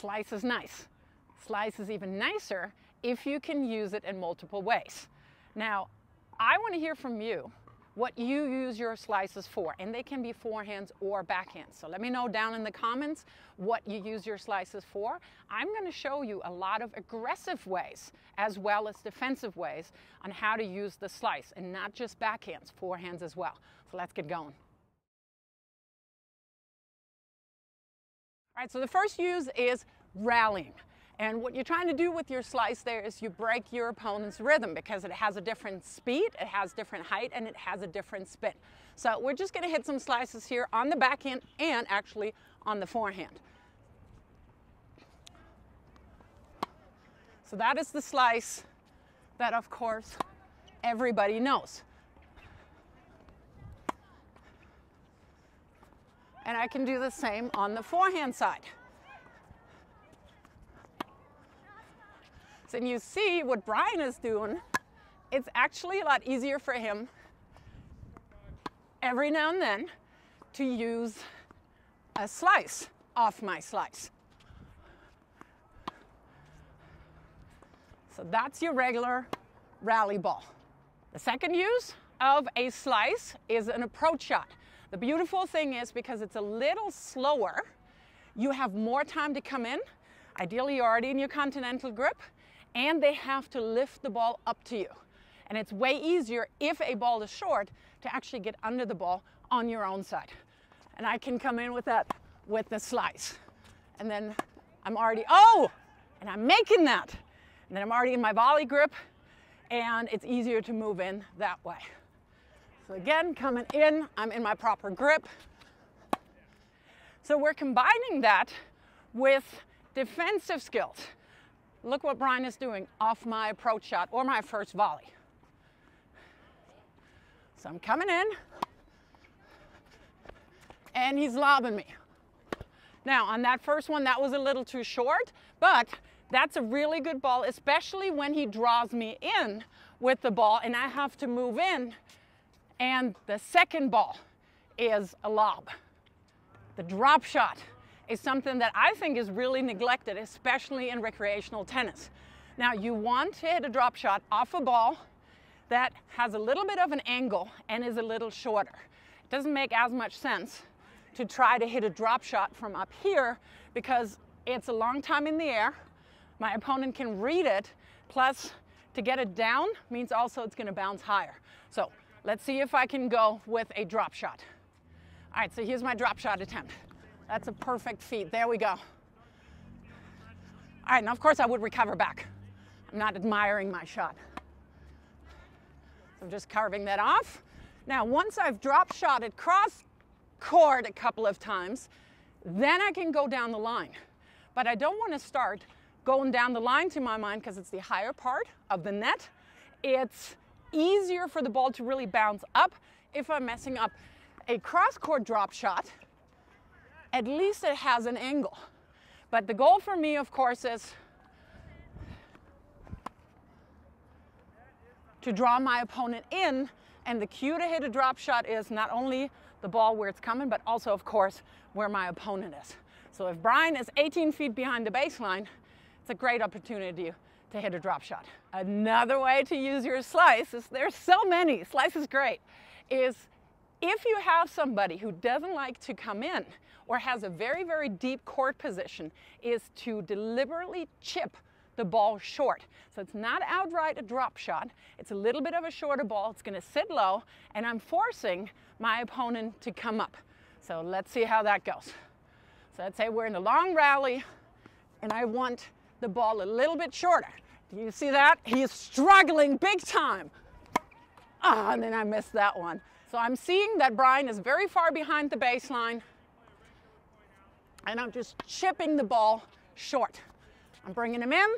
slice is nice. Slice is even nicer if you can use it in multiple ways. Now, I want to hear from you what you use your slices for, and they can be forehands or backhands. So let me know down in the comments what you use your slices for. I'm going to show you a lot of aggressive ways as well as defensive ways on how to use the slice, and not just backhands, forehands as well. So let's get going. All right, so the first use is rallying. And what you're trying to do with your slice there is you break your opponent's rhythm because it has a different speed, it has different height, and it has a different spin. So we're just going to hit some slices here on the backhand and actually on the forehand. So that is the slice that, of course, everybody knows. And I can do the same on the forehand side. And you see what Brian is doing, it's actually a lot easier for him every now and then to use a slice off my slice. So that's your regular rally ball. The second use of a slice is an approach shot. The beautiful thing is because it's a little slower, you have more time to come in. Ideally, you're already in your continental grip and they have to lift the ball up to you. And it's way easier if a ball is short to actually get under the ball on your own side. And I can come in with that with the slice. And then I'm already, oh, and I'm making that. And then I'm already in my volley grip and it's easier to move in that way. So again, coming in, I'm in my proper grip. So we're combining that with defensive skills. Look what Brian is doing off my approach shot or my first volley. So I'm coming in and he's lobbing me. Now on that first one, that was a little too short, but that's a really good ball, especially when he draws me in with the ball and I have to move in. And the second ball is a lob. The drop shot is something that I think is really neglected, especially in recreational tennis. Now, you want to hit a drop shot off a ball that has a little bit of an angle and is a little shorter. It doesn't make as much sense to try to hit a drop shot from up here because it's a long time in the air. My opponent can read it, plus to get it down means also it's gonna bounce higher. So let's see if I can go with a drop shot. All right, so here's my drop shot attempt. That's a perfect feed. There we go. All right, now of course I would recover back. I'm not admiring my shot. I'm just carving that off. Now, once I've drop shotted cross court a couple of times, then I can go down the line. But I don't want to start going down the line to my mind because it's the higher part of the net. It's easier for the ball to really bounce up if I'm messing up a cross court drop shot at least it has an angle. But the goal for me, of course, is to draw my opponent in. And the cue to hit a drop shot is not only the ball where it's coming, but also, of course, where my opponent is. So if Brian is 18 feet behind the baseline, it's a great opportunity to hit a drop shot. Another way to use your slice is there's so many, slice is great, is if you have somebody who doesn't like to come in or has a very, very deep court position is to deliberately chip the ball short. So it's not outright a drop shot. It's a little bit of a shorter ball. It's going to sit low, and I'm forcing my opponent to come up. So let's see how that goes. So let's say we're in a long rally, and I want the ball a little bit shorter. Do you see that? He is struggling big time. Ah, and then I missed that one. So I'm seeing that Brian is very far behind the baseline and I'm just chipping the ball short. I'm bringing him in,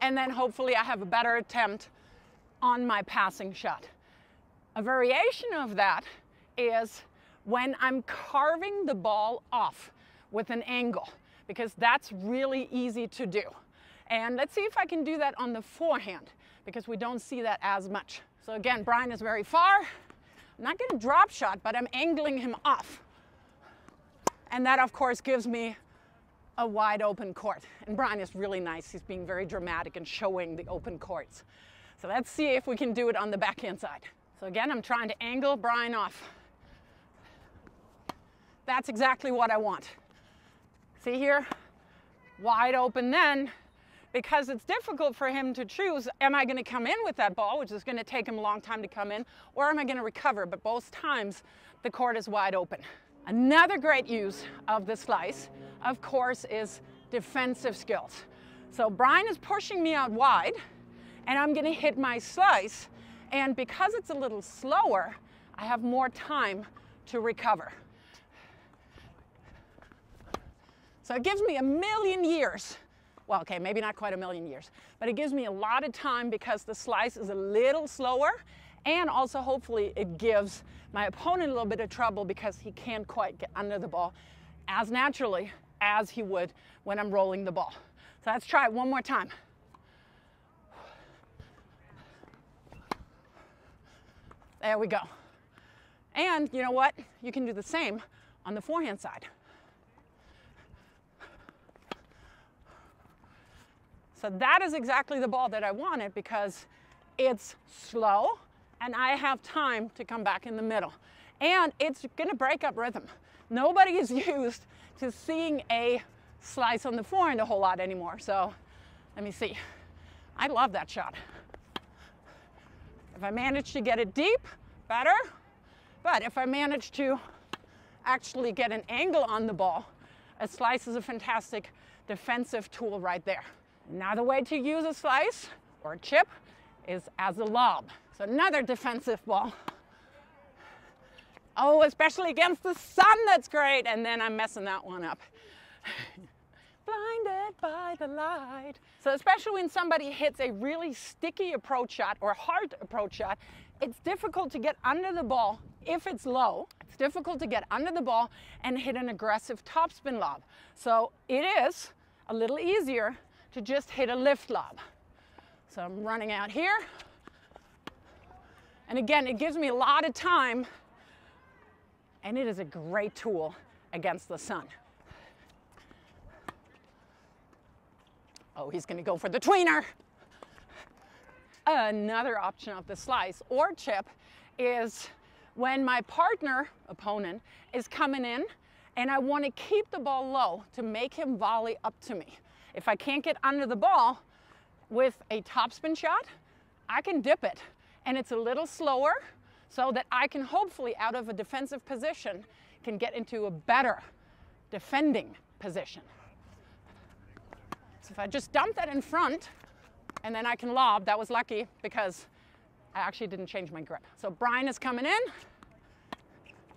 and then hopefully I have a better attempt on my passing shot. A variation of that is when I'm carving the ball off with an angle, because that's really easy to do. And let's see if I can do that on the forehand, because we don't see that as much. So again, Brian is very far. I'm not getting drop shot, but I'm angling him off. And that, of course, gives me a wide open court. And Brian is really nice. He's being very dramatic and showing the open courts. So let's see if we can do it on the backhand side. So again, I'm trying to angle Brian off. That's exactly what I want. See here? Wide open then, because it's difficult for him to choose, am I gonna come in with that ball, which is gonna take him a long time to come in, or am I gonna recover? But both times, the court is wide open. Another great use of the slice, of course, is defensive skills. So Brian is pushing me out wide, and I'm gonna hit my slice, and because it's a little slower, I have more time to recover. So it gives me a million years. Well, okay, maybe not quite a million years, but it gives me a lot of time because the slice is a little slower and also hopefully it gives my opponent a little bit of trouble because he can't quite get under the ball as naturally as he would when I'm rolling the ball. So let's try it one more time. There we go. And you know what? You can do the same on the forehand side. So that is exactly the ball that I wanted because it's slow and I have time to come back in the middle. And it's gonna break up rhythm. Nobody is used to seeing a slice on the forehand a whole lot anymore. So let me see. I love that shot. If I manage to get it deep, better. But if I manage to actually get an angle on the ball, a slice is a fantastic defensive tool right there. Another way to use a slice or a chip is as a lob. So another defensive ball. Oh, especially against the sun, that's great. And then I'm messing that one up. Blinded by the light. So especially when somebody hits a really sticky approach shot or hard approach shot, it's difficult to get under the ball if it's low. It's difficult to get under the ball and hit an aggressive topspin lob. So it is a little easier to just hit a lift lob. So I'm running out here. And again, it gives me a lot of time and it is a great tool against the sun. Oh, he's gonna go for the tweener. Another option of the slice or chip is when my partner, opponent, is coming in and I wanna keep the ball low to make him volley up to me. If I can't get under the ball with a topspin shot, I can dip it and it's a little slower so that I can hopefully out of a defensive position can get into a better defending position. So if I just dump that in front and then I can lob, that was lucky because I actually didn't change my grip. So Brian is coming in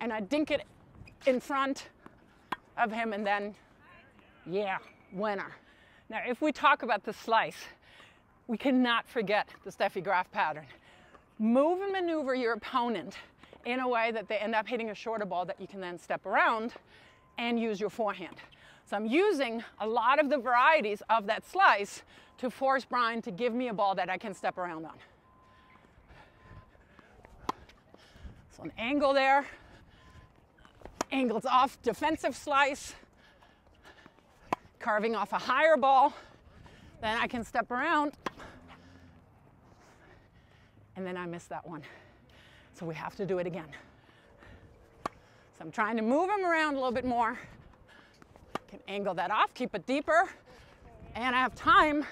and I dink it in front of him and then, yeah, winner. Now, if we talk about the slice, we cannot forget the Steffi Graf pattern. Move and maneuver your opponent in a way that they end up hitting a shorter ball that you can then step around and use your forehand. So I'm using a lot of the varieties of that slice to force Brian to give me a ball that I can step around on. So an angle there, angles off, defensive slice, carving off a higher ball. Then I can step around. And then I missed that one. So we have to do it again. So I'm trying to move him around a little bit more. Can angle that off, keep it deeper. And I have time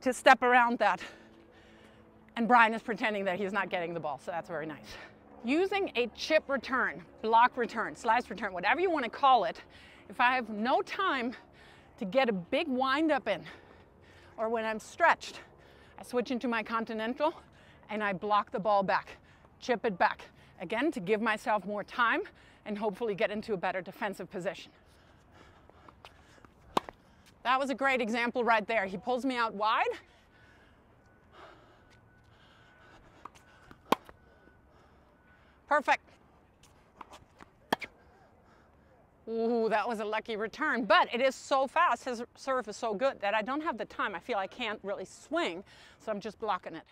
to step around that. And Brian is pretending that he's not getting the ball, so that's very nice. Using a chip return, block return, slice return, whatever you want to call it, if I have no time to get a big wind up in, or when I'm stretched, I switch into my continental and I block the ball back, chip it back. Again, to give myself more time and hopefully get into a better defensive position. That was a great example right there. He pulls me out wide. Perfect. Ooh, that was a lucky return, but it is so fast, his serve is so good that I don't have the time. I feel I can't really swing, so I'm just blocking it.